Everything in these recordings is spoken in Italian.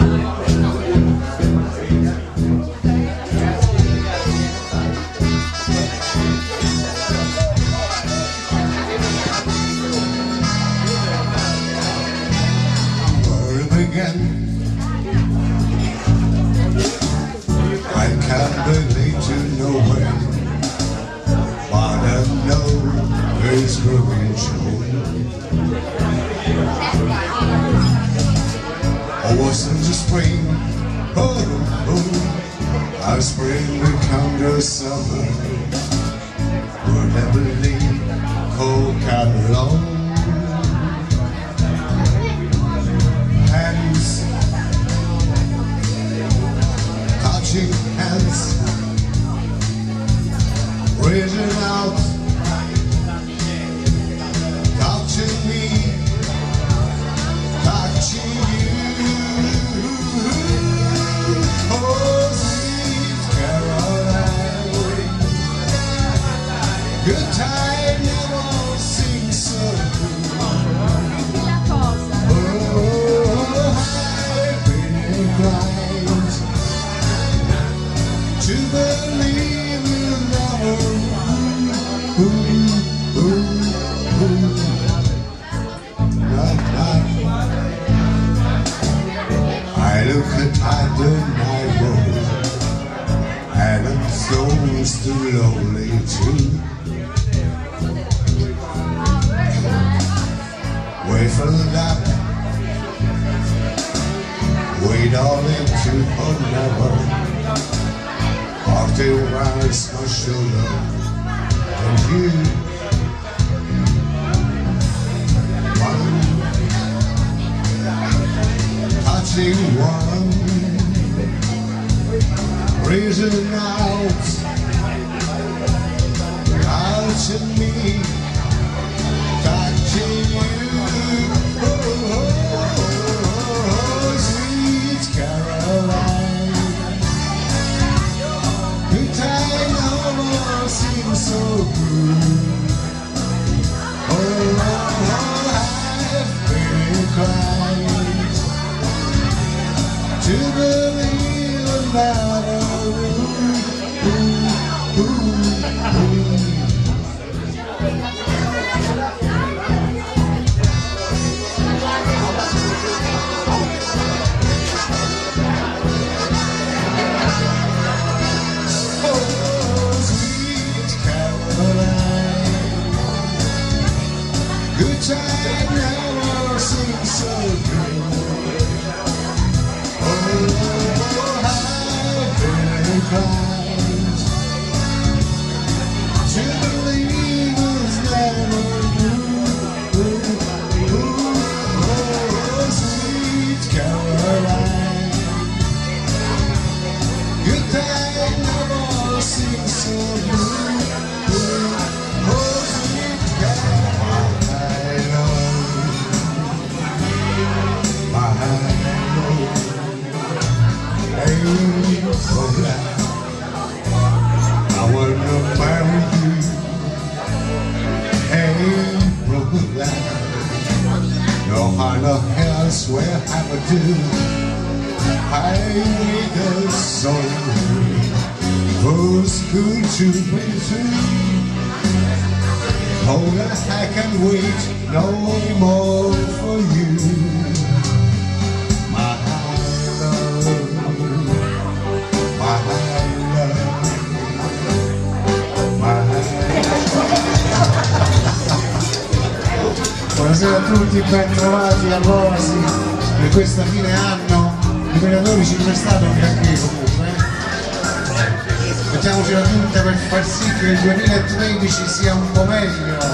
I'm voices of spring. Oh, oh, our spring will come to summer. We're heavily cold cotton long. Hands, touching hands, reaching out, touching me. Lonely too. Wait for that. Wait all into another. Party rise my shoulder. And you. One. Touching one. Reason out. To be true. Oh, I can wait no more for you, my love, my love, my Buonasera a tutti, ben trovati a Rosi per questa fine anno. Il 2012 non è stato un granché eh. Mettiamocela tutta per far sì che il 2013 sia un po' meglio.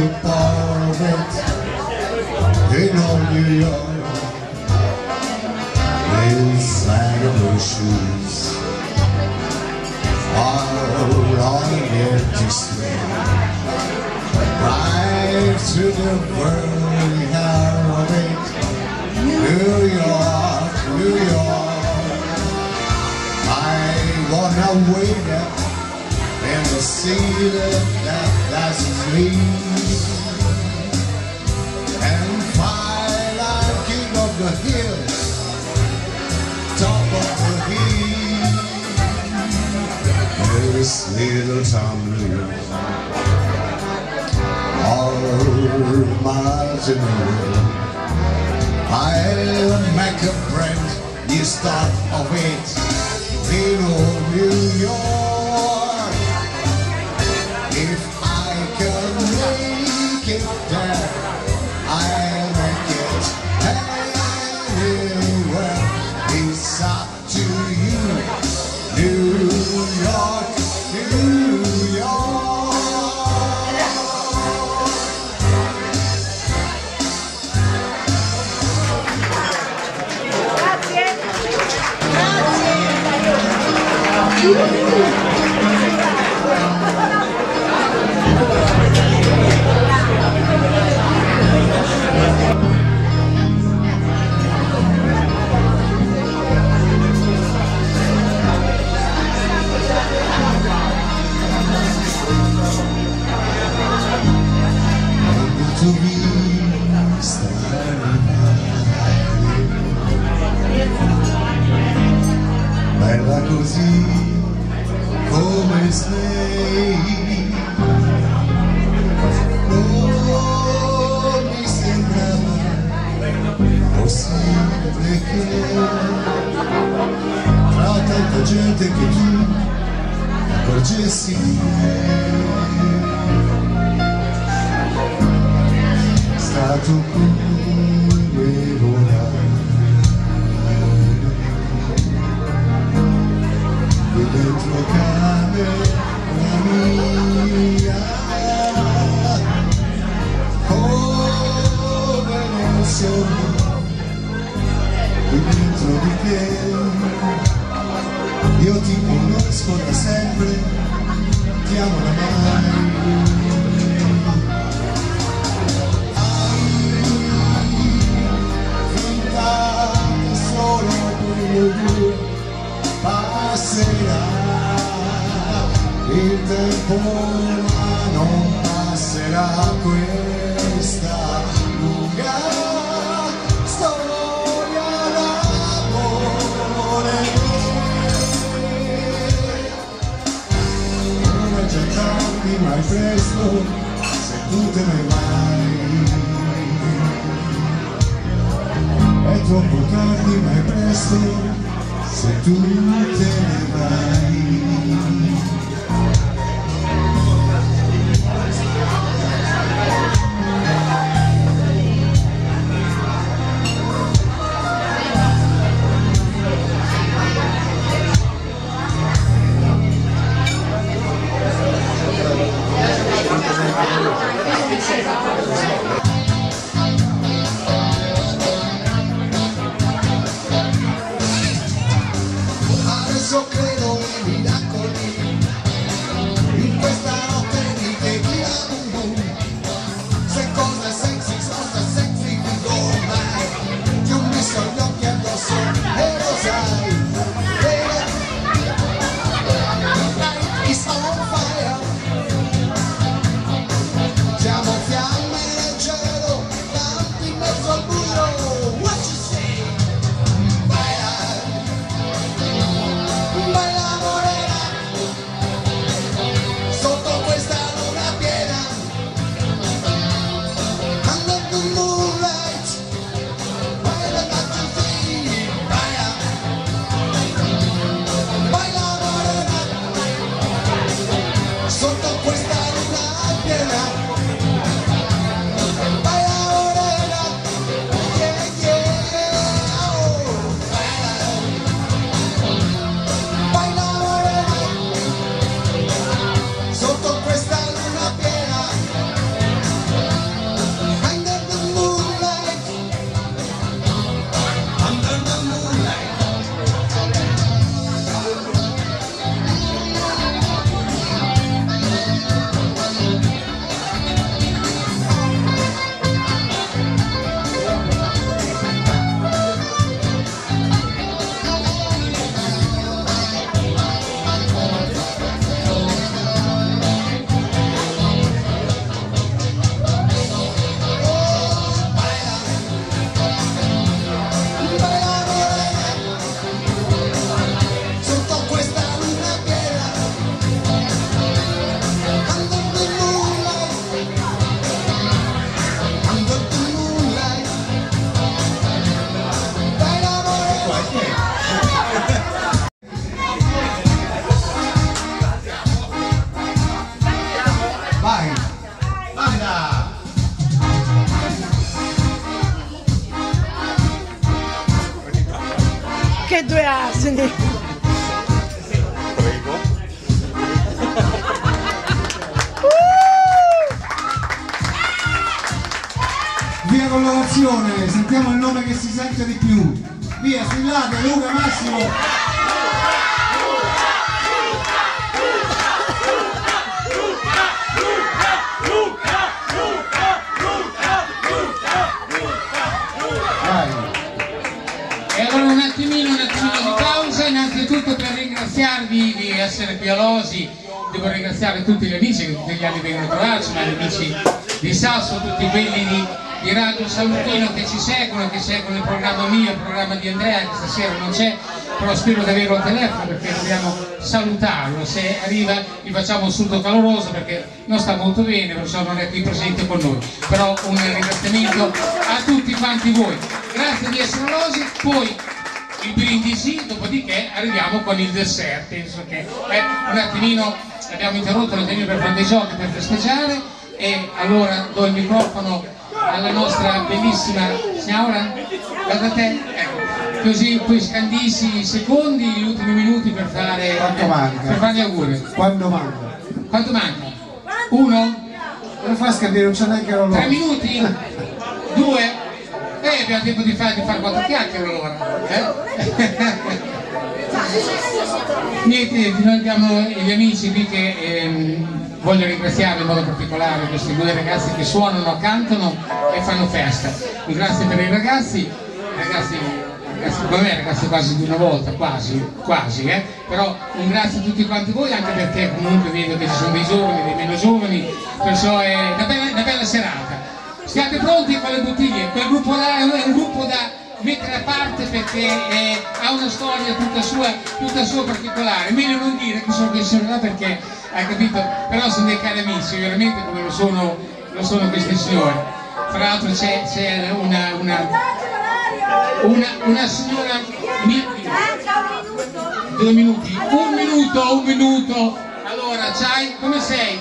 meu little town New All the miles in the world. I'll make a friend, you start a it in old New York. to find come ma non passerà questa lunga storia d'amore. Come già tardi ma presto se tu te ne vai. È troppo tardi mai presto se tu te ne vai. L'ovazione, sentiamo il nome che si sente di più. Via, sui Luca, Massimo. E allora un attimino, di pausa, innanzitutto per ringraziarvi di essere qui a Losi, devo ringraziare tutti gli amici che tutti gli anni vengono a trovarci, ma gli amici di Sasso, tutti quelli di, di Radio Salutino che ci seguono, che seguono il programma mio, il programma di Andrea, che stasera non c'è, però spero di averlo al telefono perché dobbiamo salutarlo, se arriva gli facciamo un saluto caloroso perché non sta molto bene, perciò non è qui presente con noi, però un ringraziamento a tutti quanti voi, grazie di essere a Losi, poi il brindisi, dopodiché arriviamo con il dessert, penso che eh, un attimino abbiamo interrotto l'attimino per fare dei giochi per festeggiare. E allora do il microfono alla nostra bellissima signora, guarda te, ecco, così puoi scandissi i secondi, gli ultimi minuti per fare, Quanto manca? per fare gli auguri. Quando manca? Quanto manca? Uno? Non fa scandire, non c'è neanche Tre l'orologio. minuti? Due? Eh, abbiamo tempo di fare, di fare quattro chiacchiere allora. Eh? Niente, niente, noi abbiamo gli amici qui che ehm, voglio ringraziare in modo particolare questi due ragazzi che suonano, cantano e fanno festa. Un grazie per i ragazzi, ragazzi, ragazzi vabbè ragazzi quasi di una volta, quasi, quasi, eh? però un grazie a tutti quanti voi anche perché comunque vedo che ci sono dei giovani, dei meno giovani, perciò è una bella, una bella serata. Siate pronti con le bottiglie? Quel gruppo là è un, gruppo da mettere a parte perché eh, ha una storia tutta sua, tutta sua particolare. Meglio non dire che sono che sono là perché, hai capito? Però sono dei cari amici, veramente come lo sono, lo sono questi signori. Tra l'altro c'è una, una, una, una signora... mi- Due minuti? Un minuto, un minuto! Allora, c'hai, come sei?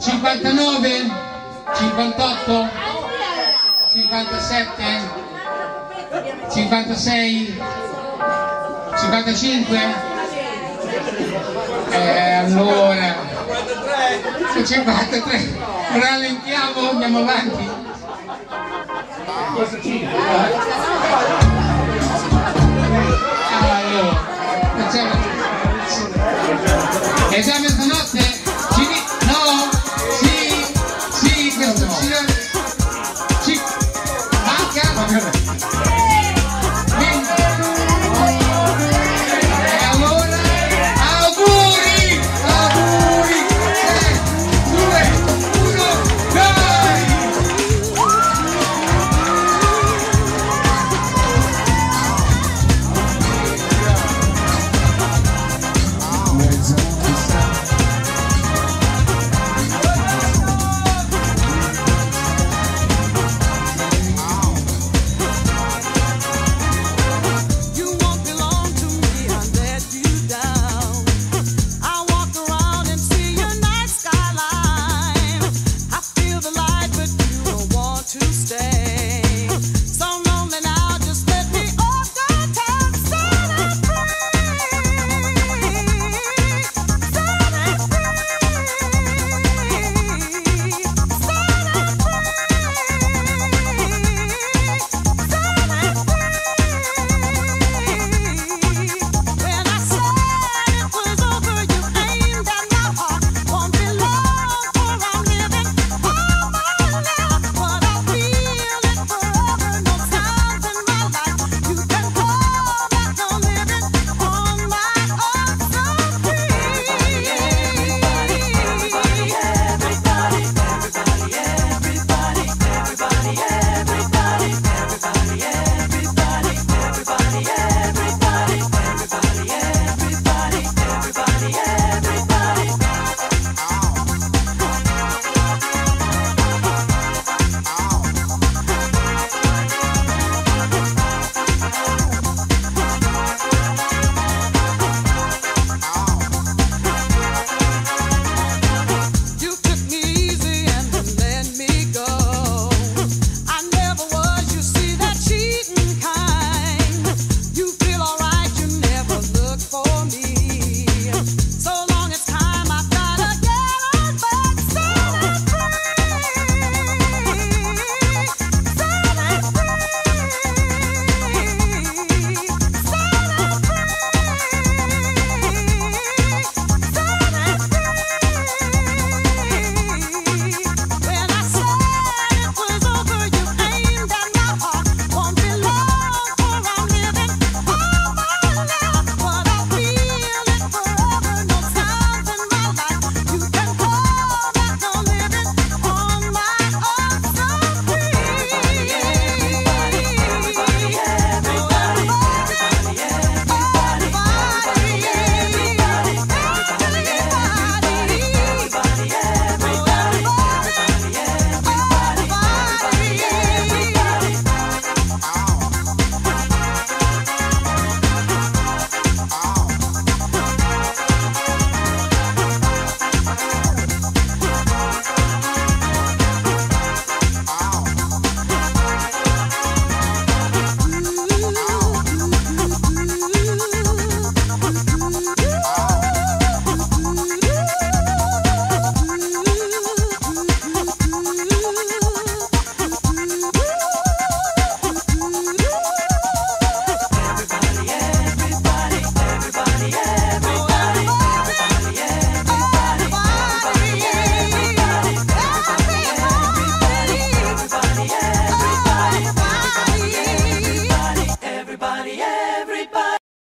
59? 58? 57? 56? 55? Eh, allora... 53? Rallentiamo, andiamo avanti. Allora, facciamo... Esame